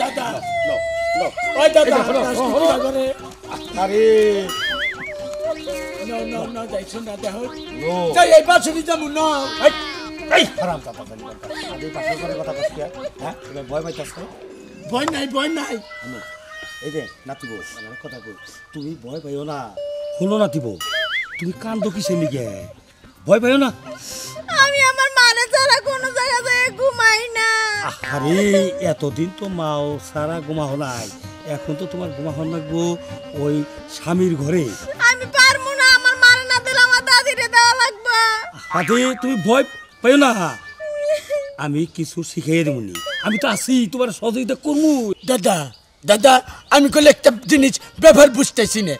দাদা। ওই দাদা হলো, হলো। আরে। না না না যাইছো না দেখো। যাই এই বাসুরি যাব না। হারাম দাদা জানি কথা আগে পাশে করে কথা কস কি হ্যাঁ এবার ভয় পাইতাছ ভয় নাই ভয় নাই। এই যে নাতিব আমার কথা কই তুমি ভয় পাইও না। শুনো নাতিব তুমি কান্দো কিসের লিগে? ভয় পাইও না? আমি আমার ঘুমাই না। আরে এতদিন তো মাও সারা ঘুমাহ নাই। এখন তো তোমার ঘুমাহ লাগবো ওই স্বামীর ঘরে। আমি পারব না আমার না দিলে আমার দাদিরে দেওয়া লাগবে। আরে তুমি ভয় পাইও না। আমি কিছু শিখাই দেবনি আমি তো আছি তোমার সহযোগিতা করব। দাদা দাদা আমি কলে একটা জিনিস ব্যবহার বুঝতেছি না।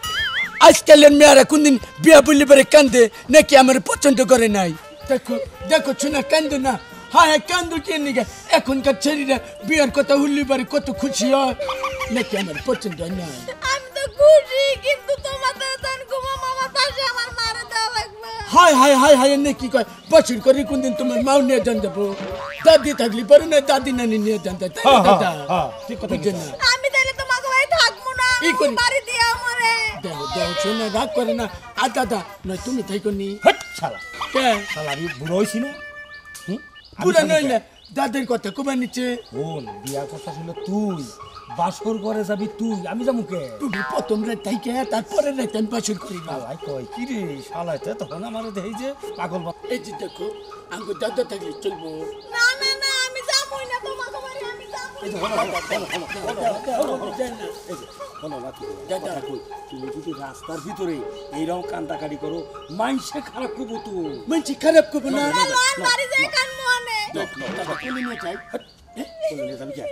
আজকালের মেয়েরা কোনদিন বিয়া বললে পরে কান্দে নাকি আমার পছন্দ করে নাই? দেখো দেখো শোনা কান্দো না। হ্যাঁ হ্যাঁ কান্দো কে নিগে? এখনকার ছেলেরা বিয়ার কথা উল্লি পারে কত খুশি হয়। নাকি আমার পছন্দ নাই আমি তো খুশি কিন্তু তোমাদের দান ঘুমাম আমার পাশে আমার মারে দেওয়া লাগবে। হাই হাই হাই হাই এনে কি কয়? বছর করে কোনদিন তোমার মাও নিয়ে যান যাব দাদি থাকলি পারে না দাদি নানি নিয়ে যান যাবে হ্যাঁ, হ্যাঁ, দাদা হ্যাঁ, ঠিক কথা না? আমি তাহলে তোমাকে ভাই থাকব না কি করি? বাড়ি দিয়ে আমারে দেখো দেখো শোনা রাগ করে না। আর দাদা নয় তুমি থাইকো নি। হট শালা কে? শালা আমি বুড়ো হয়েছি না? হুম? আমি পুরা জানি নই কে? দাদের কথা নিচ্ছে? শোন বিয়ার কথা ছিল তুই বাসর করে যাবি তুই আমি যাব কে? তুমি প্রথম রাত থাইকে তারপরে রাত আমি বাসুর করি না শালাই কয় কি রে শালাইতে তখন আমার দেখি যে পাগল এই যে দেখো আমাকে দাদা থাকলে চলবো। না না না আমি যাবোই না তোমাকে বাড়ি আমি তুমি যদি রাস্তার ভিতরে এইরকম কান্দাকাটি করো মাইসে খারাপ করব তো মানছি খারাপ করব না কে?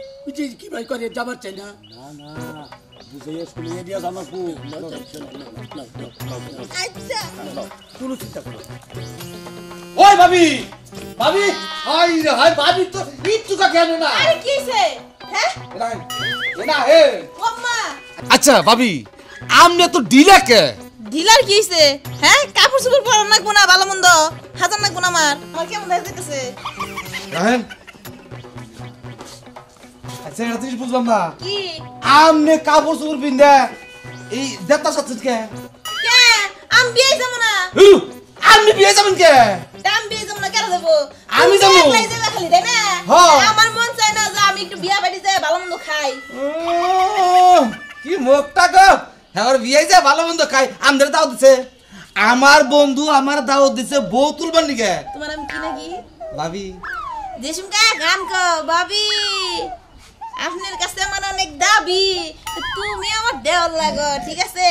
ভাই করে যাবার চাই না না না বুঝাইয়া চিন্তা করো। ওই ভাবি ভাবি হাই রে হাই ভাবি তো ইচ্ছুকা কেন না? আরে কিছে হ্যাঁ? এনা এনা হে। আম্মা আচ্ছা ভাবি আমনে তো ডিলা কে? ডিলার কি হইছে? হ্যাঁ? কাপড় চোপড় পরন নাকবো না ভালো মন্দ হাজার না আমার। আমার কেমন দেখা যাইতেছে? রাহেন আচ্ছা এটা জিনিস বুঝলাম না। কি? আমনে কাপড় চোপড় পিন্দা এই দেড়টা সাথে কে? কে আমি বিয়ে যাব না আপনি বিয়ে যাবেন কে? আমি বিয়ে যাব না কেন যাব? আমি যাব। একলাই যাবে খালি তাই না? হ্যাঁ। আমার মন চায় না যে আমি একটু বিয়া বাড়ি যাই ভালো মন্দ খাই। কি মুখটা গো। ওর বিয়ে যা ভালো মন্দ খাই আমাদের দাও দিছে। আমার বন্ধু আমার দাও দিছে বউ তুলবার নিকে তোমার আমি কি নাকি? ভাবি। জেসুমকা গান কো ভাবি। আপনার কাছে আমার অনেক দাবি। আমার দেওয়ার লাগো ঠিক আছে?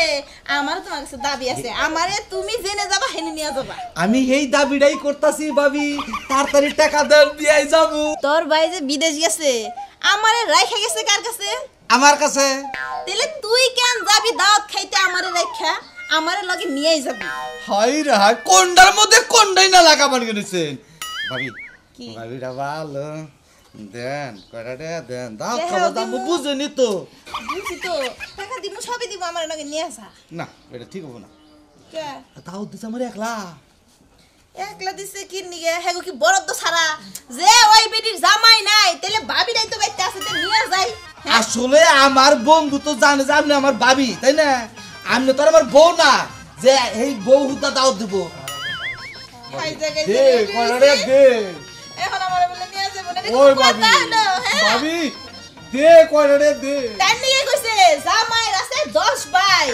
আমারও তোমার কাছে দাবি আছে। আমারে তুমি জেনে যাবা হেনে নিয়ে যাবা। আমি এই দাবিটাই করতাছি ভাবি তাড়াতাড়ি টাকা দেন দিয়ে যাব। তোর ভাই যে বিদেশ গেছে আমারে রাইখা গেছে কার কাছে? আমার কাছে। তাহলে তুই কেন যাবি দাওয়াত খাইতে আমারে রাইখা? আমারে লগে নিয়েই যাবি। হাই রে হাই কোনটার মধ্যে কোনটাই না লাগাবার গেছেন ভাবি কি? ভাবিটা ভালো। দেন কয়টা দেন দাও খাবার দাম দিমু। বুঝেনি তো বুঝছি তো। টাকা দিব সবই দিব আমার লগে নিয়ে আসা। না এটা ঠিক হব না। কে? দাও দিছে আমার একলা। একলা দিছে কি নিগে? হেগো কি বরাদ্দ ছাড়া? যে ওই বেটির জামাই নাই তাহলে ভাবি নাই তো বাইতে আছে তো নিয়ে যাই। হ্যাঁ? আসলে আমার বন্ধু তো জানে যে আপনি আমার ভাবি তাই না? আপনি তো আমার বউ না যে এই বউ হুদা দাও দিব এখন আমার বলে নিয়ে ওই কথা ভাবি হ্যাঁ? ভাবি দে কয়টা টাকা দে। তার নিয়ে কইছে জামাইয়ের আছে দশ ভাই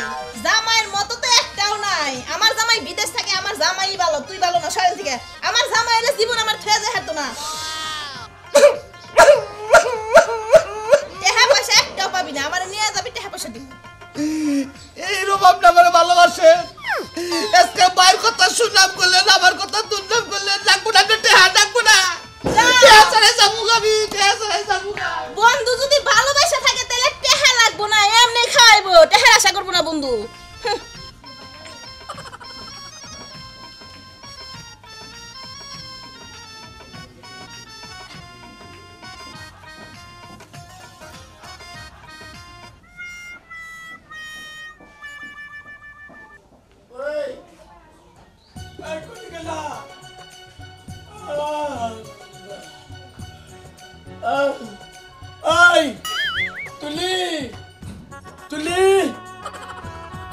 জামাইয়ের মতো তো একটাও নাই। আমার জামাই বিদেশ থাকে আমার জামাই ভালো তুই ভালো না সরেন থেকে আমার জামাই এলে জীবন আমার ঠেয়ে যায় হাঁটো না। টেহা পয়সা একটাও পাবি না আমার নিয়ে যাবি টেহা পয়সা দিবি। এইরকম আপনি আমার ভালোবাসে? আজকে মায়ের কথা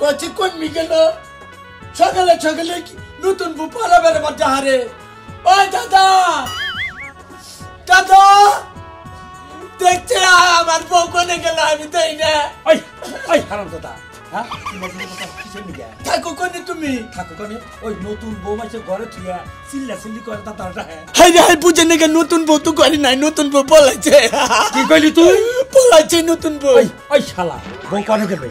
কমে গেল সকালে সকালে নতুন বউ পালাবের মধ্যে হারে? ওই দাদা! দাদা! দেখছে আমার বউ কোনে গেল আমি তাই না। ওই ওই হারাম দাদা। হ্যাঁ? থাকো কোনে তুমি? থাকো কানে? ওই নতুন বউ মাইছে ঘরে থুইয়া চিল্লা চিল্লি করে দাদাটা হাই রে হাই বুঝে নাকি নতুন বউ তো করি নাই নতুন বউ পলাইছে। কি কইলি তুই? পলাইছে নতুন বউ। ওই ওই শালা বউ কনে গেলে?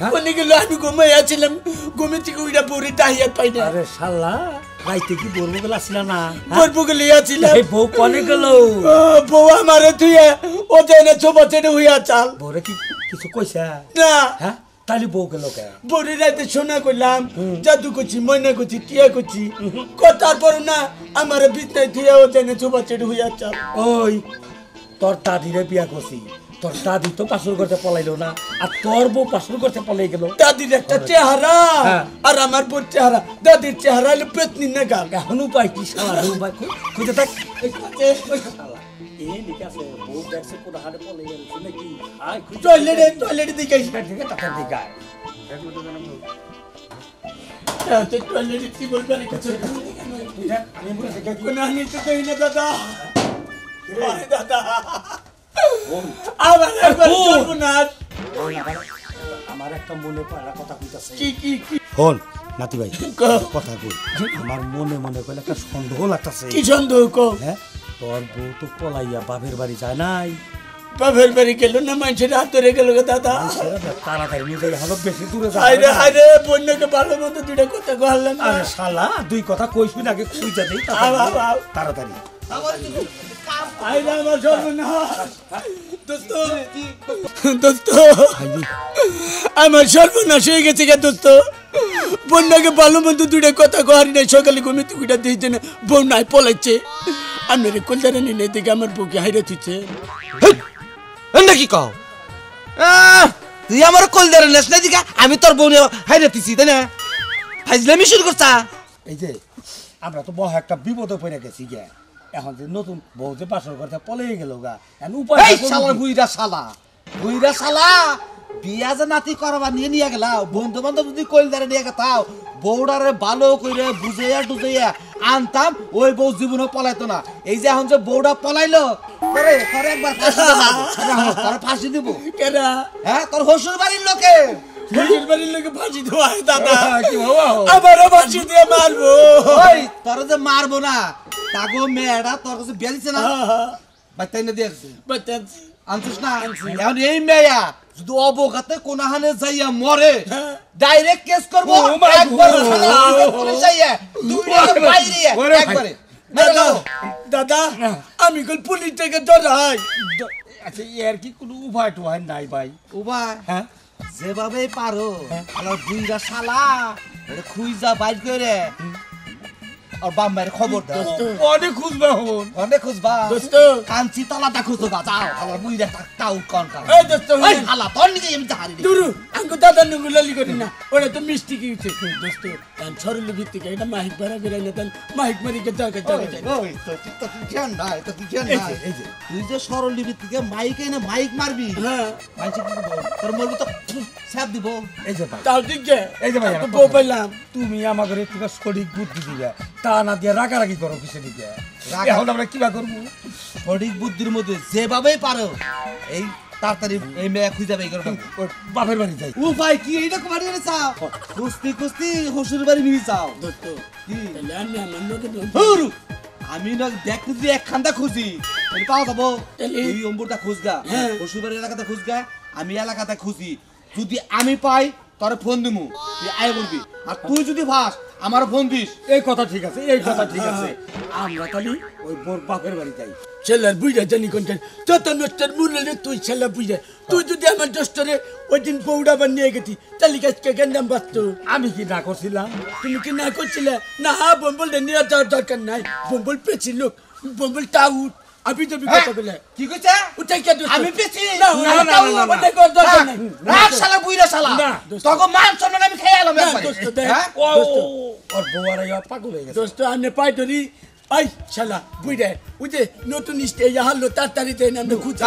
হ্যাঁ? কোনে গেল আমি ঘুমাই আছিলাম। ঘুমে থেকে উইটা বুড়ি টাহিয়া পাই না। আরে শালা রাইতে কি বলব গেলা ছিল না হ্যাঁ? বরবু গেলে আছিলাম। এই বউ কনে গেল? বউ আমারে তুই ও জানে ছোপা ছেড়ে হইয়া চাল। বউরে কি কিছু কইছা? না। হ্যাঁ? তাহলে বউ গেল বড়ি রাতে সোনা করলাম জাদু করছি ময়না করছি টিয়া করছি। কথার পর না আমার বিছনায় ধুয়া ও জানে ছোপা ছেড়ে হইয়া চাল। ওই তোর দাদিরে বিয়া করছি। তোর দাদি তো পাশুর করতে পলাইলো না আর তোর বউ পাশুর করতে পলাই গেল। দাদির একটা চেহারা হ্যাঁ। আর আমার বোর চেহারা। দাদির চেহারা হলো পেতনি না গাল। এখন উপায় কি শালা? রে উপায় খুঁজে থাক। হয় দাদা। আরে একবার বোন। আমার- আমার একটা মনে পড়া কথা কইতাছে। কি কি কি? হন নাতি ভাই কথা কই। আমার মনে মনে কইলে একটা সন্দেহ লাগতাছে। কি সন্দেহ কো হ্যাঁ? তোর বউ তো পলাইয়া বাপের বাড়ি যায় নাই। বাপের বাড়ি গেল না মানুষের হাত ধরে গেল গো দাদা? তাড়াতাড়ি নিয়ে যাই হলো বেশি দূরে আরে। আরে বন্যকে ভালো মতো দুটা কথা কহালাম না আরে শালা দুই কথা কইসবি না আগে খুঁজা দেই। তাড়াতাড়ি। আমার সর্বনাশ। দোস্ত। দোস্ত। আমার সর্বনাশ হয়ে গেছে গে দোস্ত। বন্যাকে ভালো মতো দুটা কথা কহারি নাই সকালে ঘুমে তুইটা দিয়েছে না বউ নাই আমি রে কলদারে নিয়ে দিকে আমার বউকে হাইরে তুইছে কি কও? আহ, তুই আমার নেস না দিকা আমি তোর বউ নিয়ে হাইরে তিছি তাই না? ফাইজলামি শুরু করছা। এই যে আমরা তো বড় একটা বিপদে পড়ে গেছি গে। এখন যে নতুন বউ যে বাসর করতে পলাই গেল গা। এখন উপায় শালা বুইরা শালা বুইরা শালা বিয়া যে নাতি করবা নিয়ে নিয়ে গেলা বন্ধু বান্ধব যদি কইল দারে নিয়ে গেতাও বউডারে ভালো কইরে বুঝাইয়া টুজাইয়া আনতাম ওই বউ জীবনে পলাইতো না। এই যে এখন যে বউটা পলাইলো তোরে তোরে একবার ফাঁসি দেবো। তোরে ফাঁসি দিব। কেরা হ্যাঁ তোর হসুর বাড়ির লোকে। শ্বশুর বাড়ির লোকে ফাঁসি দেওয়া দাদা। কি বাবা। ফাঁসি দিয়ে মারবো। ওই তোর যে মারবো না তাগো তোর কাছে না? আনছিস না? এখন এই মেয়া যদি যাইয়া মরে ডাইরেক্ট কেস করব ভাই। একবারে। মেরে দাদা আমি কল পুলিশ থেকে ডরাই আচ্ছা এর কি কোনো উপায় টুপায় নাই ভাই? হ্যাঁ। যেভাবে পারো আমার দুইটা শালা খুঁজা বাইর করে। আর বাম্মায়ের খবর দাও। অনেক খুঁজবা হন অনেক খুঁজবা দোস্ত। কাঞ্চি তলাটা খুঁজবা যাও। আমার বুইরা তাও কন কান এই দোস্ত এই শালা তোর নিকে আমি জাহারি দুরু। আঙ্কু দাদা নুঙ্গু লালি করি না ওরা তো মিষ্টি কি দোস্ত তান সরল ভিত্তিক এটা মাহিক ভাড়া করে না তান মাহিক মারি কে জায়গা জায়গা ওই তো তুই তো তুই জ্ঞান নাই তো তুই জ্ঞান এই নাই যে, এই যে। তুই যে সরললিপির থেকে মাইক এনে মাইক মারবি হ্যাঁ। মাইক কি দিব তোর মরবি তো স্যাপ দিব। এই যে ভাই। তাও ঠিক যে? এই যে ভাই, তো পাইলাম তুমি আমাকে একটু সঠিক বুদ্ধি দিবে। তা না দিয়ে রাগারাগি করো কিসে দিকে? রাগা- এখন আমরা কিবা করব? সঠিক বুদ্ধির মধ্যে যেভাবেই পারো এই তাড়াতাড়ি এই মেয়ে খুঁজে যাবে এই করে বাপের বাড়ি যাই। ও ভাই কি এইটা কুমারি এনে চাও? কুস্তি কুস্তি হসুর বাড়ি নিয়ে চাও। দোস্ত কি? আমি না দেখ যদি এক খান্দা খুঁজি। পাওয়া যাব? তুই অম্বুরটা খুঁজগা হ্যাঁ। হসুরবাড়ির এলাকাতে খুঁজগা আমি এলাকাতে খুঁজি। যদি আমি পাই তোর ফোন দিমু। তুই আয় বলবি। আর তুই যদি ভাস আমার ফোন দিস। এই কথা ঠিক আছে এই কথা ঠিক আছে। আমরা খালি ওই বোর বাপের বাড়ি যাই। ছেলের বুঝা জানি কোনটা। যত নষ্টের মূল্য তুই ছেলে বুঝে তুই যদি আমার দোস্তরে ওই দিন বৌড়া বার নিয়ে গেছি তাহলে আজকে গেন্দাম বাঁচতো? আমি কি না করছিলাম? তুমি কি না করছিলে? না হ্যাঁ বম্বল নিয়ে যাওয়ার দরকার নাই। বম্বল পেছি লোক। বম্বল টাউট আমি যদি কথা বলে কি কইছে উঠাই কে? আমি পেছি না না, না, না। ওটাই করার দরকার নাই রাগ শালা বুইরা শালা। তোকে মান সম্মান আমি খেয়ে একবারে। দোস্ত, দেখ। ও। ওর বউ ইয়া পাগল হয়ে গেছে দোস্ত আনে পাই ধরি আই শালা বুইরে ওই যে নতুন স্টেজ হারলো তাড়াতাড়ি দেন খুঁজে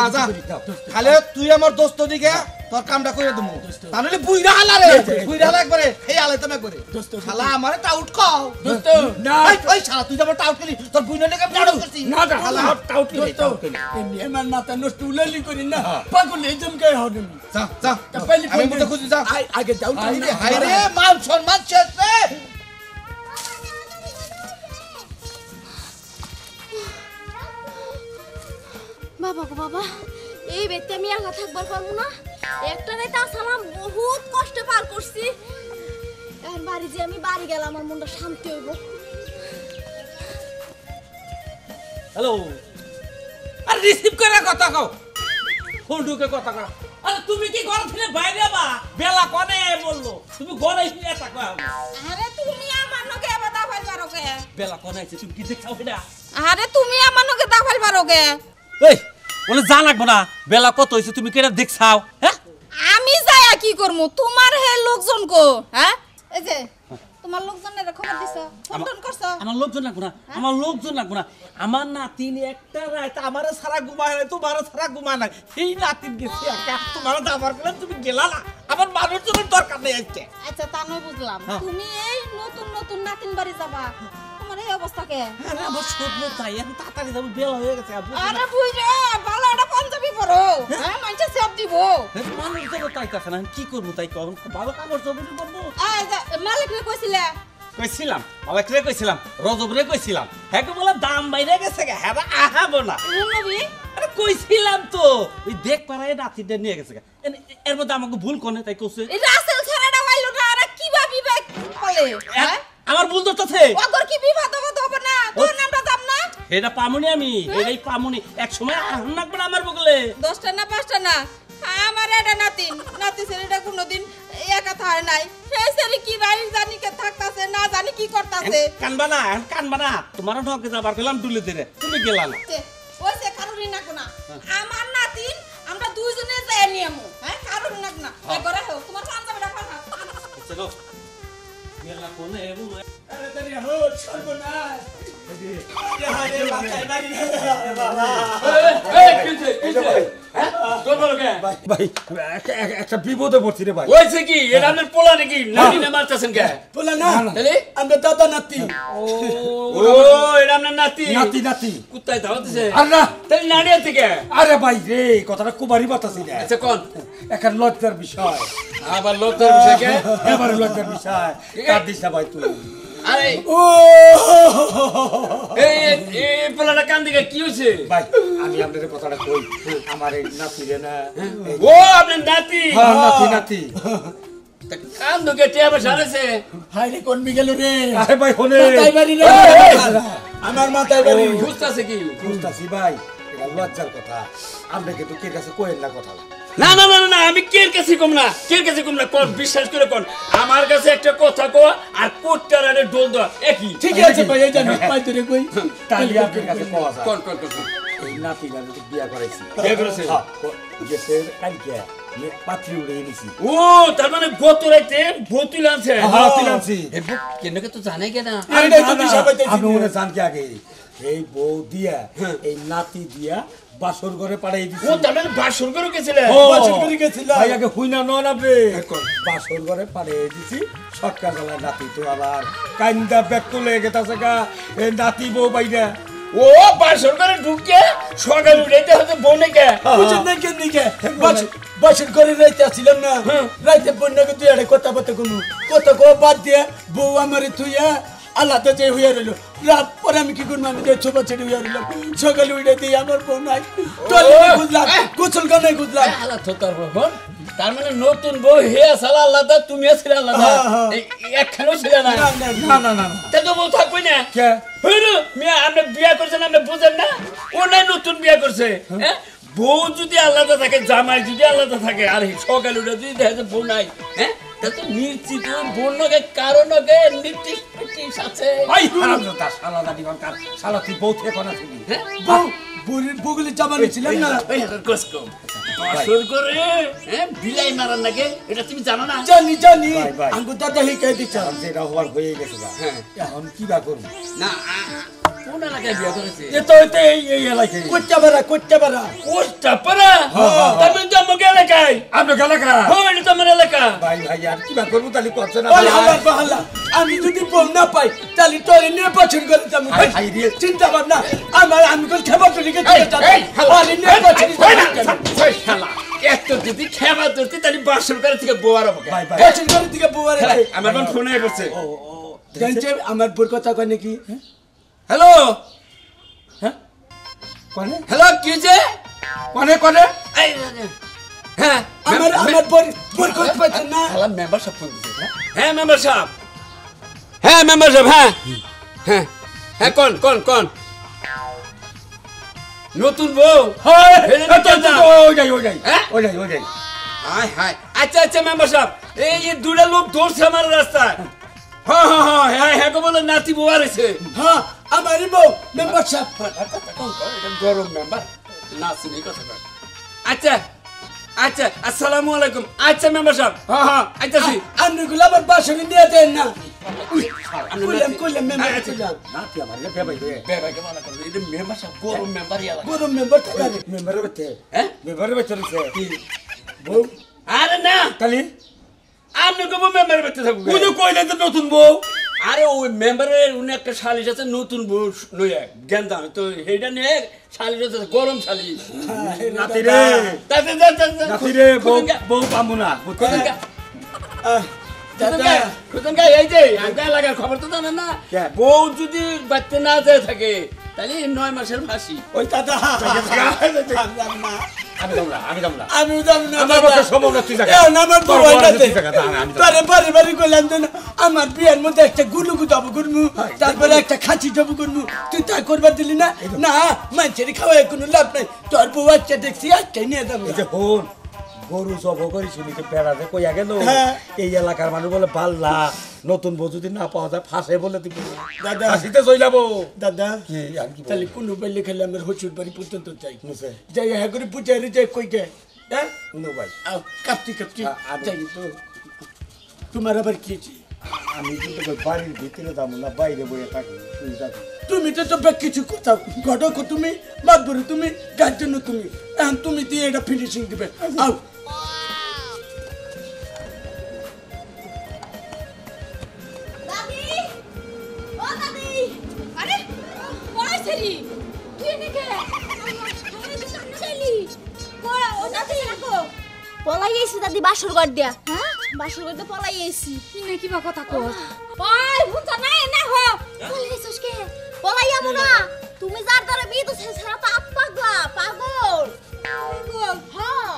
খালে তুই আমার দোস্ত দিকে তোর কামটা করে দেবো তাহলে বুইরা হালা রে। বুইরা হালা একবারে এই আলে তুমি একবারে দোস্ত, শালা আমারে টাউট খাও দোস্ত। না। ওই ওই শালা তুই টাউট করি তোর বুইনা লেগে আমি টাউট করছি? না না শালা। টাউট কি দোস্ত। টাউট কি এমনি আমার মাথা নষ্ট উলালি করি না। হ্যাঁ। পাগল এই জমকে হবে যা যা। তা পেলি আমি খুঁজি যা। আগে যাও হাই রে হাই রে মান সম্মান শেষ রে। বাবা গো বাবা এই বেতে আমি একা থাকবার পারব না। একটা রাতে আসালাম বহুত কষ্ট পার করছি। এখন বাড়ি যে আমি বাড়ি গেলাম আমার মনটা শান্তি হইব। হ্যালো আর রিসিভ করে কথা কও। ফোন ঢুকে কথা কও। আরে তুমি কি ঘর থেকে বাইরে বা। বেলা কনে বলল তুমি ঘরে আরে তুমি আমার নকে এবার দাফাইল পারো কে? বেলা কনে আছে তুমি কি দেখাও এটা আরে তুমি আমার নকে পারো কে? এই বলে যা লাগবো না। বেলা কত হয়েছে তুমি কেটা দেখছাও? হ্যাঁ? আমি যাইয়া কি করমু? তোমার হে লোকজন কো হ্যাঁ? এই যে তোমার লোকজনের খবর দিছো? ফোন টোন করছ? আমার লোকজন লাগবো না আমার লোকজন লাগবো না আমার নাতিন একটা রাত আমার সারা ঘুমায় নাই তোমার সারা ঘুমায় না সেই নাতিন গেছে একা তোমার দাবার করলে তুমি গেলা না। আমার মানুষজনের দরকার নেই আসছে আচ্ছা তা নয় বুঝলাম। হ্যাঁ। তুমি এই নতুন নতুন নাতিন বাড়ি যাবা। এই অবস্থা কে? আরে আমার স্বপ্ন তাই আমি তাড়াতাড়ি যাব বেলা হয়ে গেছে আর বুঝি না। ভালো একটা পাঞ্জাবি পরো। হ্যাঁ? মানুষে সব দিব। মানুষ দেবো তাই কাছে না কি করব তাই কখন ভালো করব মালিক রে কইছিলে? কইছিলাম অনেক রে কইছিলাম রজব রে কইছিলাম। হ্যাঁ বলে দাম বাইরে গেছে গে হ্যাঁ আহাবো না। আরে কইছিলাম তো ওই দেখ পাড়ায় নাতিটা নিয়ে গেছে। এর মধ্যে আমাকে ভুল কোনে তাই কইছে। রাসেল ছাড়াটা পাইলো না আরে কি বা বিবেক বলে হ্যাঁ? আমার ভুল তো আছে ওগর কি বিবাদ হবে তো হবে না? তোর নামটা দাম না? এটা পামুনি আমি এটাই পামুনি। এক সময় আহন লাগবে না আমার বগলে। দশটা না পাঁচটা না? আমার এটা নাতিন। নাতি ছেলেটা কোনোদিন একা থাকে নাই। সেই ছেলে কি বাড়ি জানি কে থাকতাছে না জানি কি করতাছে। কানবা না কানবা না। তোমারও ঢকে যাবার গেলাম দুলে দিরে তুমি গেলা না। ওই সে কারুরি না। কোনা আমার নাতিন আমরা দুইজনে যাই নিয়মু হ্যাঁ? কারুরি না। কোনা ওই করে হোক তোমার পাঞ্জাবিটা পাঠা চলো কোনে এবং তাড়াতাড়ি হো সর্বনাশ। একটা- একটা- একটা বিপদে পড়ছি রে ভাই। হয়েছে কি? এটা আপনার পোলা নাকি? নাকি না মারতেছেন কে? বলে না। তাহলে? আমরা দাদা নাতি। ও এটা আপনার নাতি। নাতি নাতি। কুত্তায় ধাওয়াতেছে আর না। তাহলে নাড়িয়ে থেকে আরে ভাই রে কথাটা কুমারি বাতাসি না আচ্ছা কোন? একটা লজ্জার বিষয়। আবার লোকটার বিষয় কে? এবারে লজ্জার বিষয়। কার দিস না ভাই তুই। আরে। ও! এই এই- পোলাটা কান দিকে কি হয়েছে? ভাই আমি আপনাদের কথাটা কই? আমার এই নাতি রে না ও আপনার নাতি? হ্যাঁ, নাতি নাতি। কান দুকে টিয়া বসে হাই রে কোন বিগেল রে? আরে ভাই হনে মাথায় বাড়ি রে। আমার মাথায় বাড়ি। বুঝতেছে কি? বুঝতাছি ভাই এটা লজ্জার কথা। আপনি কিন্তু কে কাছে কোয়েন না কথা। না না না না, আমি কের কাছে কম না? কের কাছে কম না? কোন বিশ্বাস করে কোন আমার কাছে একটা কথা কো আর কোটটার আরে ডোল দেওয়া একই ঠিক আছে ভাই এই জানি পাই ধরে কই। তাহলে আপনার কাছে কোয়া কোন কোন কোন। এই নাতি নাতি তো বিয়া করাইছি। বিয়া করেছে? হ্যাঁ, ক- গেছে কালকে পাত্রী উড়ে এনেছি ও তার মানে গত রাইতে হ্যাঁ, তো জানাই কেনা আরে না, তো না, দিশা পাইতেছি আপনি না। মনে চান কি আগে। এই বউ দিয়া এই নাতি দিয়া বাসর ঘরে পাঠাই দিছি। ও মানে বাসর করে গেছিলে বাসর ঘরে গেছিলাম। ভাই আগে হুই না নন আপনি বাসর ঘরে পাঠিয়ে দিছি। সকালবেলা নাতি তো আবার কান্দা ব্যাগ তুলে গেতাছে গা। এই নাতি বউ বাইরা। ও বাসর করে ঢুকে সকালে হতে বনে কে বুঝেন না কেন দিকে বাসন করে রাইতে আসছিলাম না। রাইতে বন্যাকে তুই আরে কথা বলতে কোনো কথা কো বাদ দিয়ে বউ আমার তুইয়া আলাদা যে হইয়া রইল রাত পরে আমি কি করব? আমি ছোপা ছেড়ে হইয়া রইলাম সকালে উঠে দিই আমার বউ নাই। খুঁজলাম গোসল খানায় খুঁজলাম আল্লাহ তো তার বাবা তার মানে নতুন বউ হে সালা আলাদা তুমি ছিলে আলাদা। হ্যাঁ, হ্যাঁ। একখানেও ছিলে না। না, না, না। তা তো বউ থাকবে না। হইল মিয়া আপনি বিয়া করছেন আপনি বুঝেন না? ও নাই নতুন বিয়া করছে হ্যাঁ। বউ যদি আলাদা থাকে জামাই যদি আলাদা থাকে আর সকালে উঠে যদি দেখা যায় বউ নাই হ্যাঁ? তা নিশ্চিত বোন নগে কারও নগে নির্দিষ্ট পিটিস আছে ভাই হারাম দাদা শালা দাদি কার শালা তুই বউ থেকে কোনা শুনি হ্যাঁ? বউ বুড়ির বগুলি চাপা নিয়েছিলাম না? হাজার কস কম। বাসর করে হ্যাঁ বিলাই মারার নাকি? এটা তুমি জানো না? জানি জানি। ভাই। দাদা হিকাই দিচ্ছে। যেটা হওয়ার হয়ে গেছে। এখন কি বা করব? না কোন এলাকায় বিয়া করেছে? এ তো এতে এই এই এলাকায়। কোচ্চা বাড়া কোচ্চা বাড়া পোস্টা পারা তুমি তো আমাকে এলাকায়। আপনার এলাকা? হ্যাঁ এটা তো আমার এলাকা। ভাই ভাই আর কি বা করব তাহলে করছে না ওই আমার বাহালা আমি যদি বউ না পাই তাহলে তোর নির্বাচন করে যাব চিন্তা ভাবনা। আমার আমি কোন খেবার চলে গেছি। এই, এই, হালা। আর নির্বাচন ওই না, ওই এত যদি খেমা ধরতি তাহলে বাসর করে থেকে বোয়ার আমাকে ভাই ভাই। করে দিকে বউয়ারে আমার ফোনে করছে। জানছে আমার বোর কথা কয় নাকি? হ্যালো কোনে হ্যালো কি যে কোনে কোনে হ্যাঁ আমার আমার পাচ্ছেন না হ্যালো সাহেব ফোন দিছে হ্যাঁ মেম্বার সাহেব হ্যাঁ হ্যাঁ হ্যাঁ হ্যাঁ কোন কোন কোন নতুন বউ হয় ওই যাই ওই যাই হ্যাঁ? ওই যাই ওই যাই হায় হায় আচ্ছা আচ্ছা মেম্বার সাহেব এই যে দুটা লোক ধরছে আমার রাস্তায় হ্যাঁ হ্যাঁ হ্যাঁ হ্যাঁ হ্যাঁ বলে নাতি বউ আরেছে হ্যাঁ আমারই বউ মেম্বার সাহেব গরম মেম্বার নাচি নেই কথা কয়। আচ্ছা আচ্ছা আসসালামু আলাইকুম। আচ্ছা মেম্বার সাহেব। হ্যাঁ হ্যাঁ। আচ্ছা জি আপনি গুলো আবার বাসনে নিয়ে দেন না। কইলাম কইলাম মেম্বার কইলাম নাতি আমার এটা বেবাই রে। বেবাকে মনে করো এটা মেম্বার সাহেব গরম মেম্বারই আলাদা গরম মেম্বার থাকারে মেম্বারের বাচ্চা। হ্যাঁ? মেম্বারের বাচ্চা রয়েছে। বউ? আরে না। তাহলে আপনি কব মেম্বার বেঁচে থাকব। কইলে তো নতুন বউ। আরে ওই মেম্বারের উনি একটা শালিশ আছে নতুন বউ গেন্দা তো সেইটা নিয়ে শালিশ আছে গরম শালিশ। নাতি রে। নাতি বউ বউ পামু না এই যে আঙ্কা লাগার খবর তো জানেন না? বউ যদি বাচ্চা না যায় থাকে তাহলে নয় মাসের ফাঁসি। ওই দাদা আমি যাব না আমি যাব না। আমি যাব না আমার পক্ষে সম্ভব না, তুই আমার বউ। তারে কইলাম আমার বিয়ের মধ্যে একটা গুলু যাব করব তারপরে একটা খাঁচি জব করব তুই তা করবার দিলি না? না মানুষের খাওয়ায় কোনো লাভ নাই। তোর বউ আচ্ছা দেখছি আচ্ছা নিয়ে যাব। এই যে বোন গরু জব করি শুনিতে বেড়াতে কইয়া গেল। হ্যাঁ। এই এলাকার মানুষ বলে পাল্লা নতুন বউ যদি না পাওয়া যায় ফাঁসে বলে দিব। দাদা। ফাঁসিতে চই যাব দাদা? তাহলে কোনো বেলে খেলে আমার হচুর বাড়ি পর্যন্ত যাই। যাই হ্যাঁ করে পুজারি যাই কই গে হ্যাঁ? নো ভাই। কাঁপতি কাঁপতি যাই। তো তোমার আবার কি? আমি কিন্তু বাড়ির ভিতরে যাব না বাইরে বইয়ে থাকি তুই যাবি তুমি তো তো বেশ কিছু কথা ঘটক তুমি মাতবরি তুমি গার্জেন তুমি। এখন তুমি দিয়ে এটা ফিনিশিং দিবে। আও। বাসর দিয়া। হ্যাঁ? বাসর করতে পলাই পলাই কি কিনে কিবা কথা কো ওই হুনতা নাই না হ। পলাই কে? পলাই যাব না। তুমি যার দ্বারা বিয়ে তো সেরা তো পাগলা পাগল। পাগল হ্যাঁ।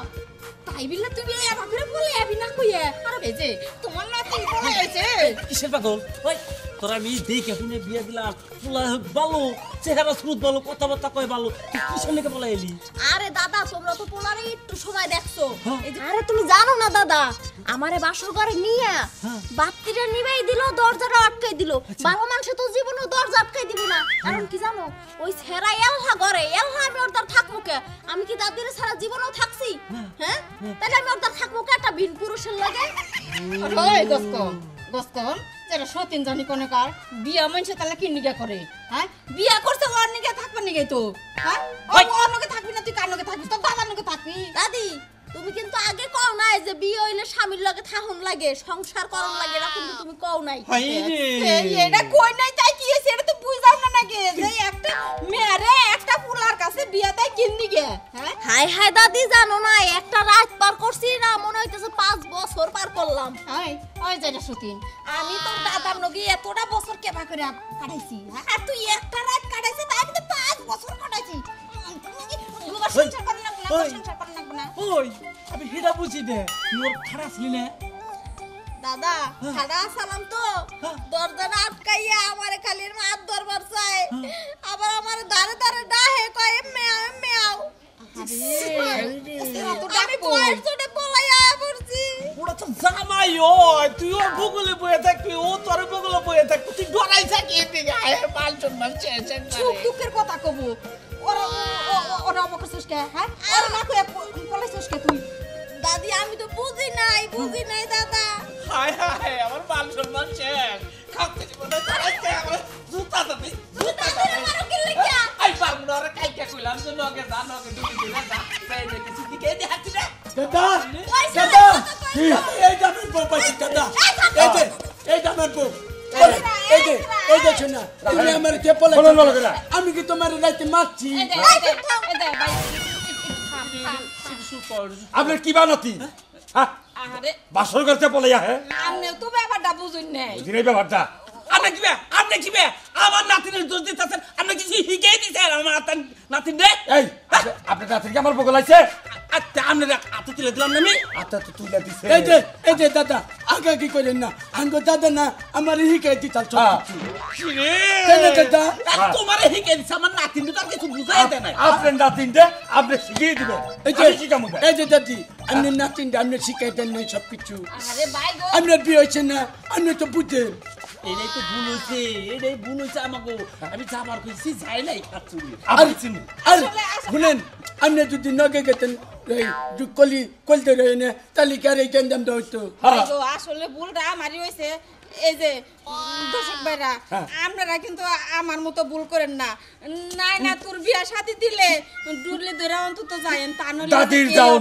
তাই না তুমি আমার করে বলে আবি না কইয়া? আরে ভেজে তোমার না নাতি পলাই হয়েছে কিসের পাগল? ওই তোরা আমি দেখে শুনে বিয়ে দিলাম। পোলা ভালো চেহারা ভালো কথাবার্তা কয় ভালো তুই কিসের লেগে বলা এলি? আরে দাদা তোমরা তো পোলারে একটু সময় দেখছ। আরে তুমি জানো না দাদা আমারে বাসর ঘরে নিয়ে বাতিটা নিবেই দিল দরজাটা আটকাই দিল। ভালো মানুষ তো জীবনে দরজা আটকাই দিবি না। কারণ কি জানো ওই ছেড়া এলহা ঘরে এলহা আমি ওর থাকব কে? আমি কি দাদির ছাড়া জীবনেও থাকছি? হ্যাঁ। তাহলে আমি ওর থাকব কে? একটা ভিন পুরুষের লাগে। ওই গস্ক গস্ক যেটা সতীন জানি কোনে কার? বিয়া মানুষে তাহলে কি নিগা করে? হ্যাঁ? বিয়া করছে ওর নিগে থাকবে নিগে তো। হ্যাঁ। ওর নগে থাকবি না তুই কার নগে থাকবি? তোর দাদার নগে থাকবি? দাদি তুমি কিন্তু আগে কও নাই যে বিয়ে হইলে স্বামীর লগে থাকুন লাগে সংসার করন লাগে এটা কিন্তু তুমি কও নাই। হাই রে। এটা কই নাই তাই কি হইছে এটা তো বুঝাম না নাকি? যে একটা মেয়েরে একটা পুলার কাছে বিয়া দেয় কিন দিগে হ্যাঁ? হাই হাই দাদি জানো না একটা রাত পার করছি না মনে হইতেছে পাঁচ বছর পার করলাম। ওই ওই যেটা সতীন আমি তো দাদার নগে এতটা বছর কেবা করে কাটাইছি হ্যাঁ? আর তুই একটা রাত কাটাইছিস তাই আমি তো পাঁচ বছর কাটাইছি। না দুবার সংসার না ওই আমি সেটা বুঝি দে। তুই খারাপ ছিলি না। দাদা সাদা সালাম তো। দরজাটা আটকাইয়া আমারে খালি মাত দরবার চাই আবার আমার দাঁড়ে দাঁড়ে ডাহে কয় মেয়াও মেয়াও। আমি কয়ের চোটে পলাইয়া পড়ছি। তো জামাই ওই তুই ওর বগলে বয়ে থাকবি ও তোর বগলে বয়ে থাকবি। তুই ডরাই থাকি এদিকে আয় মান শেষ সুখ দুঃখের কথা কব। ওরা ওর অব হ্যাঁ আর না কই তুই দাদি আমি তো বুঝি নাই বুঝি নাই দাদা হায় হায় আমার বাল সম্মান শেষ খাতে জীবনে তারাইতে আমার জুতা দাদি জুতা দাদি মারো কি লাগিয়া আই পাম না রে কাইটা কইলাম যে নগে দা নগে দুই দিনে যা তাই যে কিছু দিকে দি হাতি দাদা দাদা এই দামের বউ দাদা এই যে এই দামের বউ দে, কি থাম, থাম, থাম। আপনার কি বানাতি? হ্যাঁ? বাসর করতে আহে আমনেও তো ব্যাপারটা বুঝুন নাই। বুঝি নাই ব্যাপারটা। আপনি কি বে? আপনি কি বে? আমার নাতিনের দোষ দিতেছেন। আপনি কিছু শিখেই দিচ্ছেন আমার নাতিন নাতিন রে এই আপনি- আপনার রাত্রিকে আমার বগলাইছে আচ্ছা আপনার হাতে তুলে দিলাম না আমি? আচ্ছা তো তুলে দিছে। এই যে এই যে দাদা আগে কি করেন না। আঙ্গ দাদা না আমার দিতাল সব হ্যাঁ। কিছু। রে দাদা? তোমারে শিখে দিচ্ছে আমার নাতিন তো আর কিছু বুঝাই দেয় নাই। আপনার নাতিনটা আপনি শিখিয়ে দিবেন। এই যে শিখামু এই যে দাদি আপনি নাতিন আপনি শিখাই দেন নাই সব কিছু। আরে ভাই গো। আপনার বিয়ে হয়েছে না আপনি তো বুঝেন। এটাই তো ভুল হয়েছে এটাই ভুল হয়েছে আমাকে আমি যাবার যাই নাই খাচ্ছুরি আর আর শুনেন আপনি যদি নগে গেতেন এই যে কলি কলতে রয়ে না তাহলে কি আর এই গেন্দামটা হইতো ভাই আসলে ভুলটা আমারই হয়েছে। এই যে দর্শক ভাইরা আপনারা কিন্তু আমার মতো ভুল করেন না। নাই না তোর বিয়া শাদি দিলে ডুবলে ধরে অন্তত যায়েন তা নইলে দাদির যাও